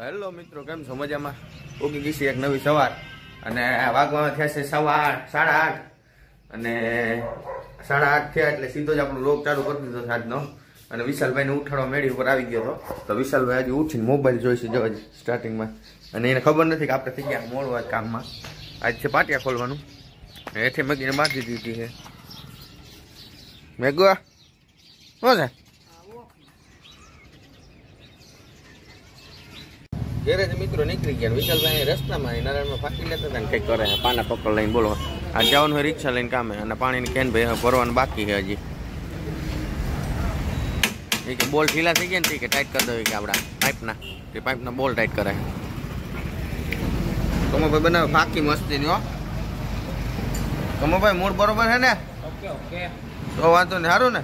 Hello મિત્રો, કેમ છો? મજામાં? ઉગી ગઈ છે એક નવી સવાર. અને વાગવામાં થયા છે સવા આઠ સાડા આઠ. અને સાડા આઠ થયા એટલે સીધો જ આપણો લોક ચાલુ કરી દીધો સાંજનો અને વિશાલભાઈને ઉઠાડવા મેળી ઉપર આવી ગયો હતો. તો વિશાલભાઈ આજે ઉઠીને મોબાઈલ જોઈશે જો સ્ટાર્ટિંગમાં અને એને ખબર નથી કે આપણે થઈ ગયા મોડવા કામમાં. આજ છે પાટિયા ખોલવાનું. હેઠે મગીને બાંધી દીધી છે. મેગવા શું છે? ઘેરેથી મિત્રો નીકળી ગયા વિશાલભાઈ રસ્તામાં નારાયણમાં ફાંકી લેતા હતા ને કંઈક કરે પાના પકડ લઈને બોલો. આ જવાનું હોય રિક્ષા લઈને કામે અને પાણીની કેન ભાઈ ભરવાનું બાકી છે હજી. એ કે બોલ ઢીલા થઈ ગયા ને કે ટાઈટ કરી દઈએ કે આપણા પાઇપના. તે પાઇપના બોલ ટાઈટ કરે કમોભાઈ બનાવે ફાંકી મસ્તીની હો. કમોભાઈ મૂડ બરોબર છે ને? Okay okay. તો વાંધો ને સારું ને?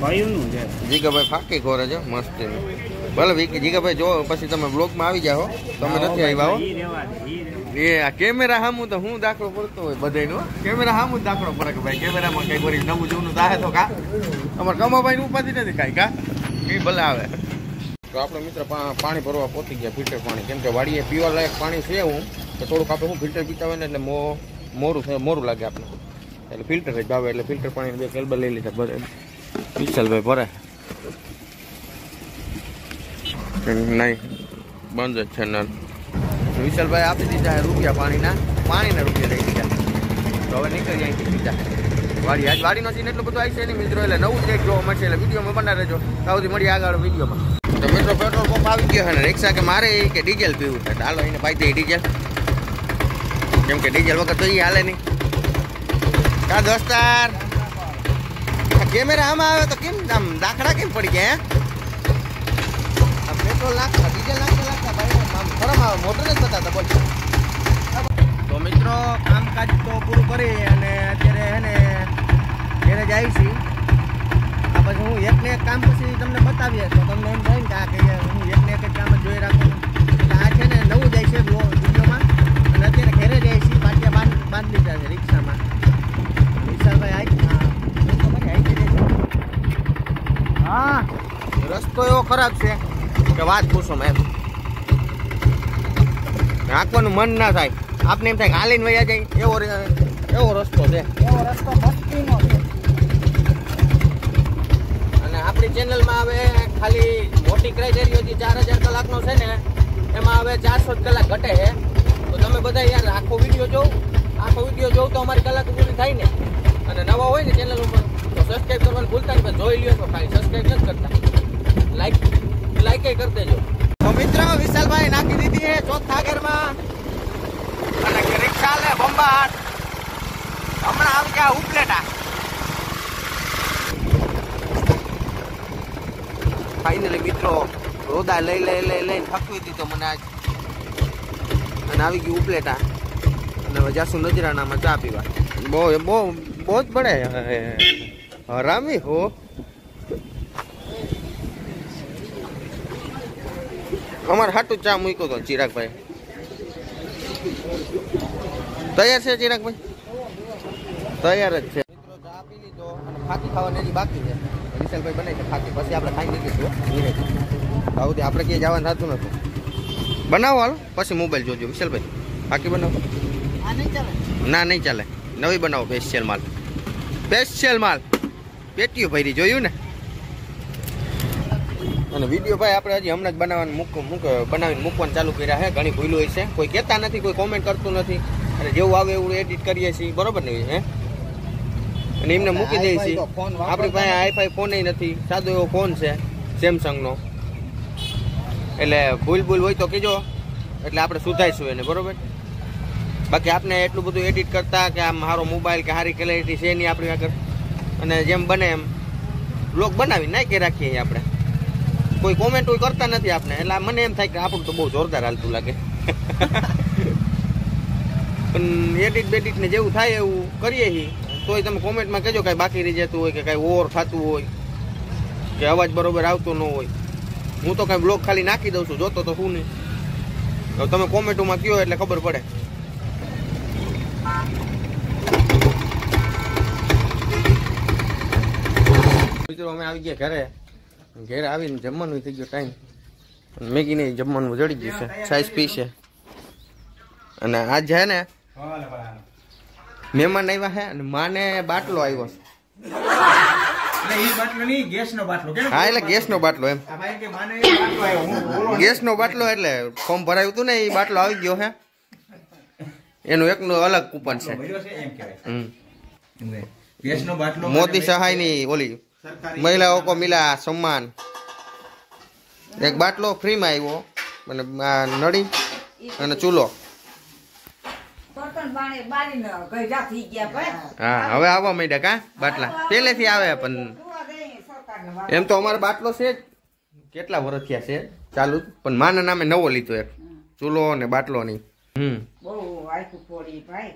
છે. જીગાભાઈ ફાકી ખોરે છે મસ્ત ભલે જીગાભાઈ જો પછી તમે બ્લોગમાં આવી જાઓ. તમે નથી આવ્યા હો. રેવા દે. એ આ કેમેરા સામું તો હું દાખલો પડતો હોય બધાયનો કેમેરા સામું દાખલો પડે કે ભાઈ કેમેરામાં કઈ વળી નવું જૂનું તાહે તો કા? અમારે કમાભાઈ ઉપાધિ નથી કાંઈ કા? એ ભલે આવે. તો આપણે મિત્ર પાણી ભરવા પહોંચી ગયા ફિલ્ટર પાણી. કેમ કે વાડીએ પીવા લાયક પાણી છે હું તો થોડુંક આપણે હું ફિલ્ટર પીતા હોય ને એટલે મો મોરું થાય મોરું લાગે આપણે એટલે ફિલ્ટર જ ભાવે એટલે ફિલ્ટર પાણી બે કેલબર લઈ લીધા ભરે વિશાલભાઈ ભરે. નહીં બંધ જ છે નલ. વિશાલભાઈ આપી દીધા છે રૂપિયા પાણીના. પાણીના રૂપિયા લઈ દીધા તો હવે નીકળી અહીંથી સીધા. વાડી આજ વાડીનો સીન એટલું બધું આવી છે નહીં મિત્રો એટલે નવું ચેક જોવા મળશે. એટલે વિડીયોમાં બના રહેજો. તાવથી મળી આગળ વિડીયોમાં. તો મિત્રો પેટ્રોલ પંપ આવી ગયો છે ને રિક્ષા કે મારે કે ડીઝલ પીવું છે? ચાલો હાલો એને પાઈ દઈએ ડીઝલ. કેમ કે ડીઝલ વગર તો એ હાલે નહીં. કા દોસ્તાર? કેમેરા આમાં આવે તો કેમ આમ દાખલા કેમ પડી ગયા પેટ્રોલ નાખતા ડીઝલ નાખતા નાખતા ભાઈ આમ શરમ આવે મોટર જ બતાતા બોલ તો મિત્રો, કામકાજ તો પૂરું કરી અને અત્યારે હે ને ઘેરે જ આવી છીએ. આ પછી હું એકને એક કામ પછી તમને બતાવીએ, તો તમને એમ થાય ને કે આ કે હું એકને એક જ કામ જ જોઈ રાખું. એટલે આ છે ને નવું જાય છે વિડીયોમાં. અને અત્યારે ઘેરે જાય છે પાટિયા બાંધ બાંધી લીધા છે રિક્ષામાં. વિશાલભાઈ આવી હા ખબર આવી હા રસ્તો એવો ખરાબ છે કે વાત પૂછો એમ રાખવાનું મન ના થાય. આપને એમ થાય હાલીને વયા જાય. એવો એવો રસ્તો છે. એવો રસ્તો મસ્તીનો છે. અને આપણી ચેનલમાં હવે ખાલી મોટી ક્રાઇટેરિયો જે ચાર હજાર કલાકનો છે ને એમાં હવે ચારસો કલાક ઘટે છે. તો તમે બધા યાર આખો વીડિયો જોવ. આખો વીડિયો જોવ તો અમારી કલાક પૂરી થાય ને. અને નવા હોય ને ચેનલ ઉપર તો સબસ્ક્રાઈબ કરવાનું ભૂલતા નહીં જોઈ લ્યો તો ખાલી સબસ્ક્રાઈબ નથી કરતા. લાઈક લાઈક કરી દેજો. તો મિત્ર વિશાલભાઈ નાખી દીધી છે ચોથા ઘરમાં અને રિક્ષા લે બંબાટ હમણાં આવી ગયા ઉપલેટા. ફાઇનલી મિત્રો રોદા લઈ લઈ લઈ લઈને થકવી દીધો મને આજ. અને આવી ગયું ઉપલેટા. અને હવે જાસુ નજરાનામાં ચા પીવા. બહુ બહુ બહુ જ પડે હરામી હો. અમારે હાટું ચા મૂક્યો તો ચિરાગભાઈ. તૈયાર છે ચિરાગભાઈ? તૈયાર જ છે. મિત્રો ચા પી લીધો અને ફાકી ખાવાની બાકી છે. વિશાલભાઈ બને છે ફાકી પછી આપણે ખાઈ લીધું આવું આપણે ક્યાંય જવાનું થતું નતું. બનાવો હાલો પછી મોબાઈલ જોજો. વિશાલભાઈ ફાકી બનાવો. ચાલે. ના નહીં ચાલે. નવી બનાવો સ્પેશિયલ માલ. સ્પેશિયલ માલ. પેટીઓ ભરી જોયું ને? અને વીડિયો ભાઈ આપણે હજી હમણાં જ બનાવવાનું મૂક મૂક બનાવીને મૂકવાનું ચાલુ કર્યા છે ઘણી ભૂલો હોય છે. કોઈ કહેતા નથી કોઈ કોમેન્ટ કરતું નથી. અને જેવું આવે એવું એડિટ કરીએ છીએ. બરોબર ને હે? અને એમને મૂકી દઈએ છીએ. આપણી પાસે આઈફાઈ ફોન નથી. સાદો એવો ફોન છે સેમસંગનો એટલે ભૂલ ભૂલ હોય તો કીજો એટલે આપણે સુધારીશું એને બરોબર? બાકી આપણે એટલું બધું એડિટ કરતા કે આમ સારો મોબાઈલ કે સારી ક્લેરિટી છે નહીં આપણી આગળ. અને જેમ બને એમ. બ્લોગ બનાવી નાખી રાખીએ આપણે. કોઈ કોમેન્ટ કોઈ કરતા નથી આપણે એટલે મને એમ થાય કે આપણું તો બહુ જોરદાર હાલતું લાગે. પણ એડિટ બેડિટ ને જેવું થાય એવું કરીએ છીએ તોય તમે કોમેન્ટમાં કહેજો કાંઈ બાકી રહી જતું હોય કે કાંઈ ઓવર થતું હોય, કે અવાજ બરોબર આવતો ન હોય. હું તો કાંઈ બ્લોગ ખાલી નાખી દઉં છું, જોતો તો શું નહીં. તો તમે કોમેન્ટોમાં કહો એટલે ખબર પડે. મિત્રો, અમે આવી ગયા ઘરે. ઘેર આવીને જમવાનું થઈ ગયો ટાઈમ મેગી નહીં જમવાનું જડી ગયું છે. સાઈઝ પી છે. અને આ છે ને મહેમાન આવ્યા છે અને માને બાટલો આવ્યો છે. હા એટલે ગેસનો બાટલો એમ. ગેસનો બાટલો એટલે ફોર્મ ભરાયું હતું ને એ બાટલો આવી ગયો હે. એનું એકનું અલગ કૂપન છે. મોદી સહાયની ઓલી મહિલાઓ કો મિલા સન્માન. એક બાટલો ફ્રીમાં આવ્યો અને આ નળી અને ચૂલો. હા હવે આવવા માંડ્યા કા બાટલા? પહેલેથી આવે પણ. એમ તો અમારો બાટલો છે જ. કેટલા વર્ષ થયા છે? ચાલુ જ. પણ માના નામે નવો લીધો એક. ચૂલો ને બાટલો નહીં હમ. બહુ આખું પોળી ભાઈ.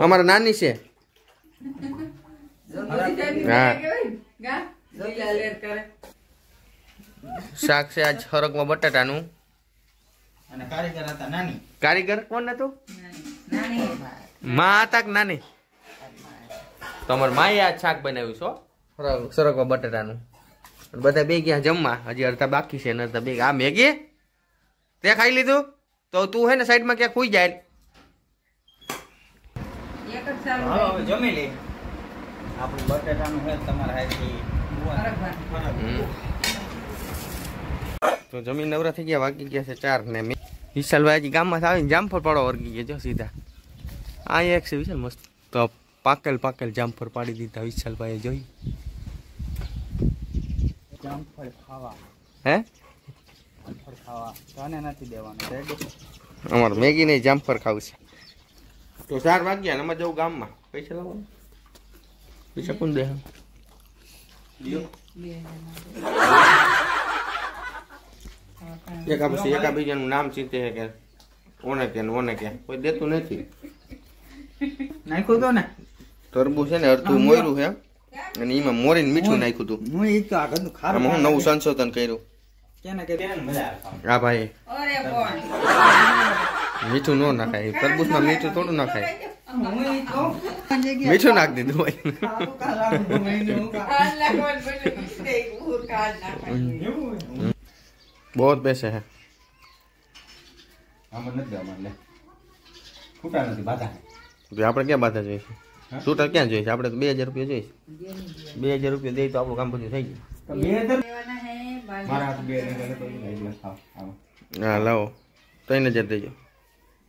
અમારે નાની છે. મોદી સાહેબ હા. ગયા ગા? લીલા લેર કરે. શાક છે આજ હરકમાં બટાટાનું. અને કારીગર હતા નાની. કારીગર કોણ હતું? નાની. માં હતા કે નાની? તમારે માએ આ શાક બનાવ્યું છો સરગ- બટાટાનું. બધા બે ગયા જમવા. હજી અડધા બાકી છે ને અડધા બે આ મેગી? તે ખાઈ લીધું? તો તું હે ને સાઈડમાં ક્યાંક ખુઈ જાય એક જ ચાલુ હાલો હવે જમી લે આપણું બટેટાનું હે તમારા હાથથી હમ. તો જમીન નવરા થઈ ગયા વાગી ગયા છે ચાર ને મેં વિશાલભાઈ હજી ગામમાં આવીને જામફળ પાડો વર્ગી ગયા જો સીધા। આ એક છે વિશાલ મસ્ત। તો પાકેલ પાકેલ જામફળ પાડી દીધા વિશાલભાઈએ જોઈ। જામફળ ખાવા। હે? જામફળ ખાવા. તને નથી દેવાનું રેડી અમારે મેગી નહીં જામફળ ખાવું છે. તો ચાર વાગ્યા ને અમે જવું ગામમાં. પૈસા લાવો પૈસા કોણ દે? એકા પછી એકા બીજાનું નામ ચીતે છે કે ઓને કે ઓને કે. કોઈ દેતું નથી. નાખ્યું તો ને? તરબૂચ છે ને અડધું મોયરું છે. અને એમાં મોરીને મીઠું નાખ્યું હતું. હું ઈ તો આગળ ખારું આમાં હું નવું સંશોધન કર્યું. કેને કે તેને મજા આવે આ ભાઈ. અરે કોણ મીઠું ન નાખાય. તરબૂચમાં મીઠું થોડું નાખાય. મીઠું નાખી દીધું ભાઈ. બહુ બેસે હે. આપણે ક્યાં બાધા જોઈએ છે ક્યાં જોઈએ છે આપણે તો બે હજાર રૂપિયા જોઈએ બે હજાર રૂપિયા દઈએ તો આપણું કામ બધું થઈ તો હે. મારા હાથ બે એટલે લાવો. ત્રણ હજાર દેજો.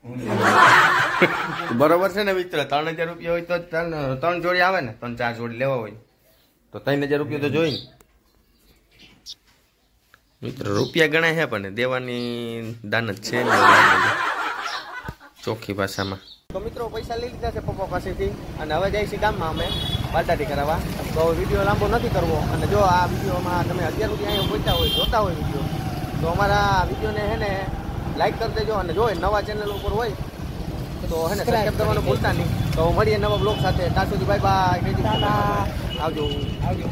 બરોબર છે ને મિત્ર ત્રણ હજાર રૂપિયા હોય તો ત્રણ ત્રણ જોડી આવે ને ત્રણ ચાર જોડી લેવા હોય. તો ત્રણ હજાર રૂપિયા તો જોઈ મિત્ર રૂપિયા ગણાય છે પણ દેવાની દાન જ છે ચોખ્ખી ભાષામાં. તો મિત્રો પૈસા લઈ લીધા છે પપ્પા પાસેથી અને હવે જાય છે ગામમાં અમે. બાટાટી કરાવવા. તો વીડિયો લાંબો નથી કરવો. અને જો આ વિડીયોમાં તમે અત્યાર સુધી અહીંયા પહોંચતા હોય જોતા હોય વીડિયો તો અમારા વિડીયોને હે ને લાઇક કરી દેજો. અને જો નવા ચેનલ ઉપર હોય તો હે ને સબસ્ક્રાઈબ કરવાનું ભૂલતા નહીં. તો મળીએ નવા બ્લોગ સાથે. ત્યાં સુધી બાય બાય આવજો. આવજો.